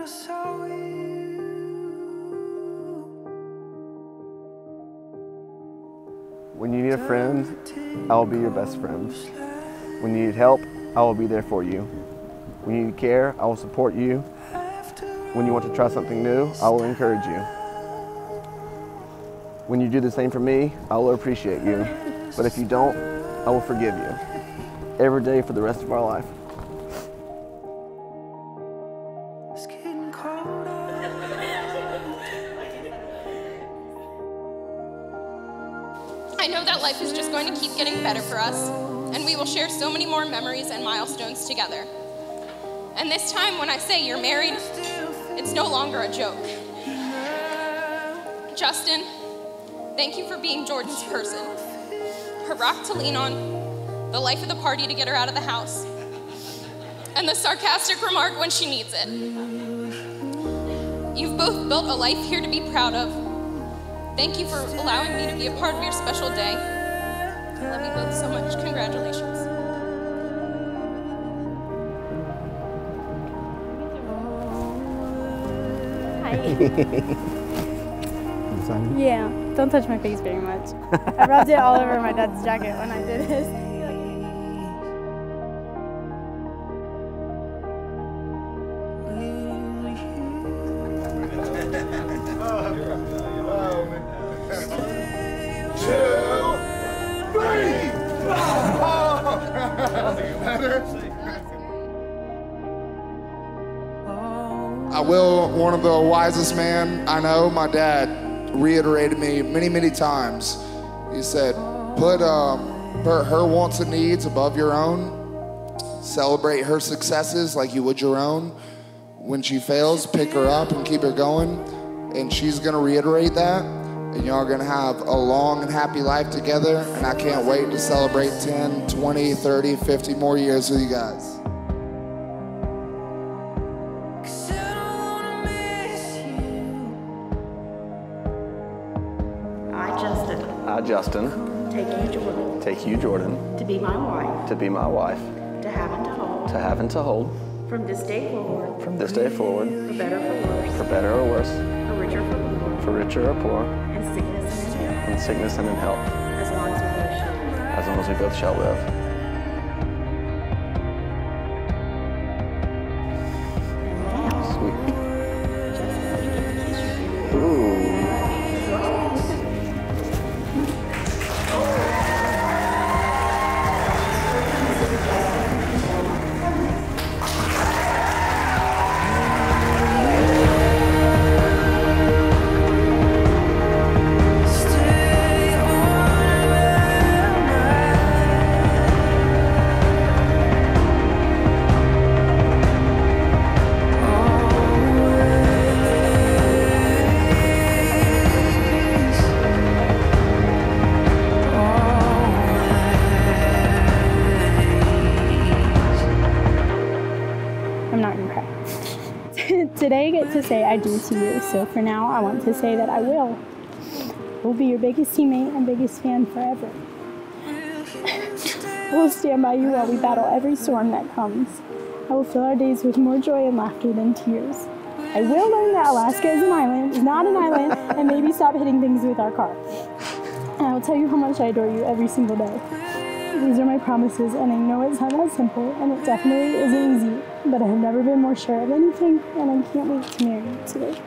I saw you. When you need a friend, I will be your best friend. When you need help, I will be there for you. When you need care, I will support you. When you want to try something new, I will encourage you. When you do the same for me, I will appreciate you. But if you don't, I will forgive you. Every day for the rest of our life. Life is just going to keep getting better for us, and we will share so many more memories and milestones together. And this time, when I say you're married, it's no longer a joke. Justin, thank you for being Jordan's person, her rock to lean on, the life of the party to get her out of the house, and the sarcastic remark when she needs it. You've both built a life here to be proud of, Thank you for allowing me to be a part of your special day. I love you both so much. Congratulations. Hi. yeah, don't touch my face very much. I rubbed it all over my dad's jacket when I did this. Oh, I will, one of the wisest men I know, my dad, reiterated me many, many times. He said, put, um, put her wants and needs above your own. Celebrate her successes like you would your own. When she fails, pick her up and keep her going. And she's gonna reiterate that. And y'all are gonna have a long and happy life together. And I can't wait to celebrate 10, 20, 30, 50 more years with you guys. I don't wanna miss you. I, Justin, I, Justin, take you, Jordan, take you, Jordan, to be my wife, to be my wife, to have and to hold, to have and to hold, from this day forward, from this day forward, for better for worse, for better or worse, for richer for poor, for richer or poor, in sickness and in health, in sickness and in health, as long as we both shall. as long as we both shall live. Today I get to say I do to you, so for now I want to say that I will. We'll be your biggest teammate and biggest fan forever. we'll stand by you while we battle every storm that comes. I will fill our days with more joy and laughter than tears. I will learn that Alaska is an island, is not an island, and maybe stop hitting things with our car. And I will tell you how much I adore you every single day. These are my promises, and I know it's not that simple, and it definitely isn't easy, but I have never been more sure of anything, and I can't wait to marry you today.